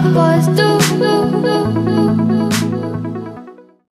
all the boys do.